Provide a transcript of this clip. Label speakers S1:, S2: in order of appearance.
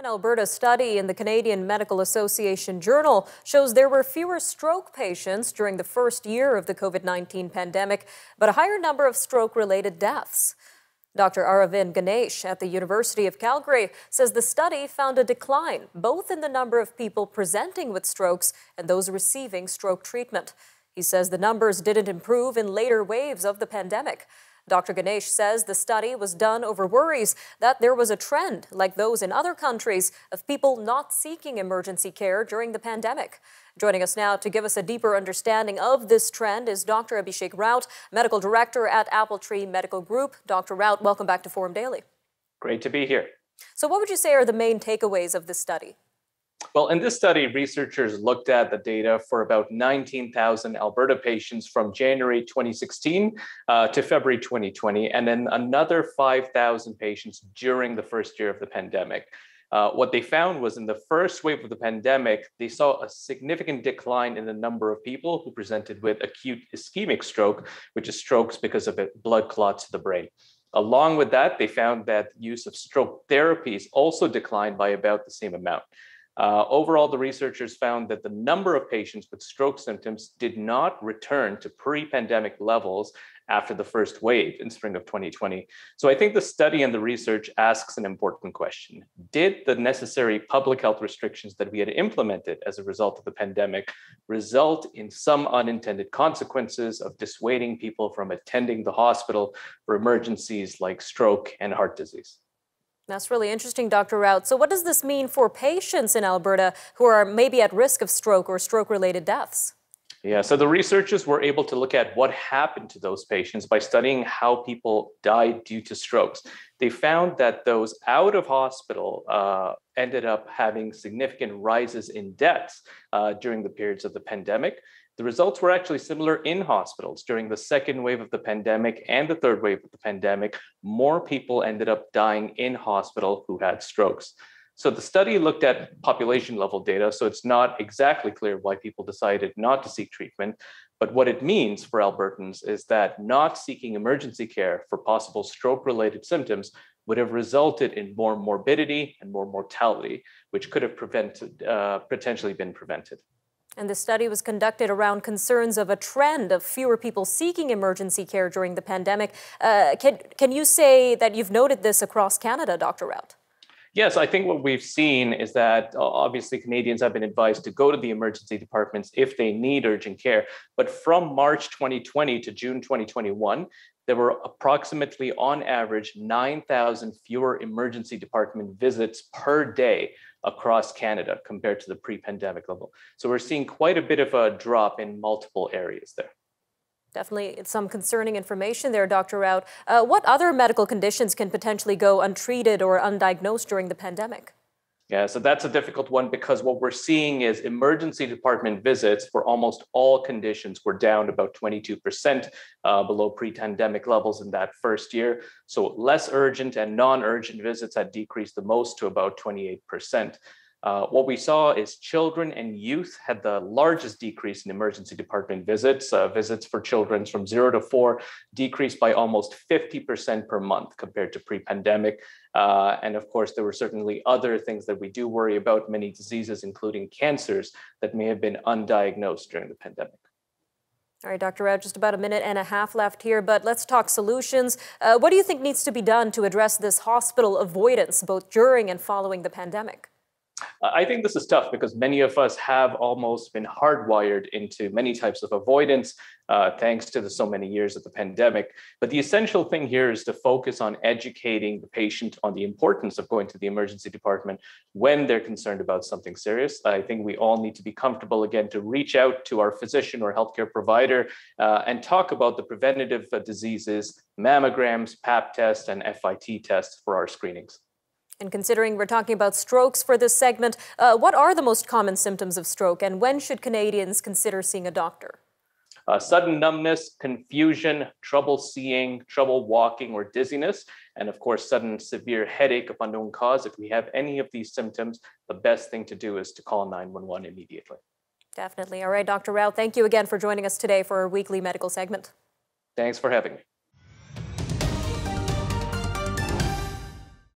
S1: An Alberta study in the Canadian Medical Association Journal shows there were fewer stroke patients during the first year of the COVID 19 pandemic, but a higher number of stroke related deaths. Dr. Aravind Ganesh at the University of Calgary says the study found a decline both in the number of people presenting with strokes and those receiving stroke treatment. He says the numbers didn't improve in later waves of the pandemic. Dr. Ganesh says the study was done over worries that there was a trend, like those in other countries, of people not seeking emergency care during the pandemic. Joining us now to give us a deeper understanding of this trend is Dr. Abhishek Raut, Medical Director at Appletree Medical Group. Dr. Raut, welcome back to Forum Daily.
S2: Great to be here.
S1: So, what would you say are the main takeaways of this study?
S2: Well, in this study, researchers looked at the data for about 19,000 Alberta patients from January 2016 uh, to February 2020, and then another 5,000 patients during the first year of the pandemic. Uh, what they found was in the first wave of the pandemic, they saw a significant decline in the number of people who presented with acute ischemic stroke, which is strokes because of blood clots to the brain. Along with that, they found that use of stroke therapies also declined by about the same amount. Uh, overall, the researchers found that the number of patients with stroke symptoms did not return to pre-pandemic levels after the first wave in spring of 2020. So I think the study and the research asks an important question. Did the necessary public health restrictions that we had implemented as a result of the pandemic result in some unintended consequences of dissuading people from attending the hospital for emergencies like stroke and heart disease?
S1: That's really interesting, Dr. Raut. So what does this mean for patients in Alberta who are maybe at risk of stroke or stroke-related deaths?
S2: Yeah, so the researchers were able to look at what happened to those patients by studying how people died due to strokes. They found that those out of hospital uh, ended up having significant rises in deaths uh, during the periods of the pandemic. The results were actually similar in hospitals during the second wave of the pandemic and the third wave of the pandemic. More people ended up dying in hospital who had strokes. So the study looked at population level data, so it's not exactly clear why people decided not to seek treatment. But what it means for Albertans is that not seeking emergency care for possible stroke related symptoms would have resulted in more morbidity and more mortality, which could have prevented, uh, potentially been prevented.
S1: And the study was conducted around concerns of a trend of fewer people seeking emergency care during the pandemic. Uh, can, can you say that you've noted this across Canada, Dr. Raut?
S2: Yes, I think what we've seen is that uh, obviously Canadians have been advised to go to the emergency departments if they need urgent care. But from March 2020 to June 2021, there were approximately on average 9,000 fewer emergency department visits per day across Canada compared to the pre-pandemic level. So we're seeing quite a bit of a drop in multiple areas there.
S1: Definitely some concerning information there, Dr. Raut. Uh, what other medical conditions can potentially go untreated or undiagnosed during the pandemic?
S2: Yeah, so that's a difficult one because what we're seeing is emergency department visits for almost all conditions were down about 22% uh, below pre pandemic levels in that first year. So less urgent and non urgent visits had decreased the most to about 28%. Uh, what we saw is children and youth had the largest decrease in emergency department visits. Uh, visits for children from zero to four decreased by almost 50% per month compared to pre pandemic. Uh, and of course, there were certainly other things that we do worry about, many diseases, including cancers, that may have been undiagnosed during the pandemic.
S1: All right, Dr. Raut, just about a minute and a half left here, but let's talk solutions. Uh, what do you think needs to be done to address this hospital avoidance, both during and following the pandemic?
S2: I think this is tough because many of us have almost been hardwired into many types of avoidance uh, thanks to the so many years of the pandemic. But the essential thing here is to focus on educating the patient on the importance of going to the emergency department when they're concerned about something serious. I think we all need to be comfortable again to reach out to our physician or healthcare provider uh, and talk about the preventative uh, diseases, mammograms, pap tests, and FIT tests for our screenings.
S1: And considering we're talking about strokes for this segment, uh, what are the most common symptoms of stroke and when should Canadians consider seeing a doctor?
S2: Uh, sudden numbness, confusion, trouble seeing, trouble walking, or dizziness, and of course, sudden severe headache of unknown cause. If we have any of these symptoms, the best thing to do is to call 911 immediately.
S1: Definitely. All right, Dr. Raut, thank you again for joining us today for our weekly medical segment.
S2: Thanks for having me.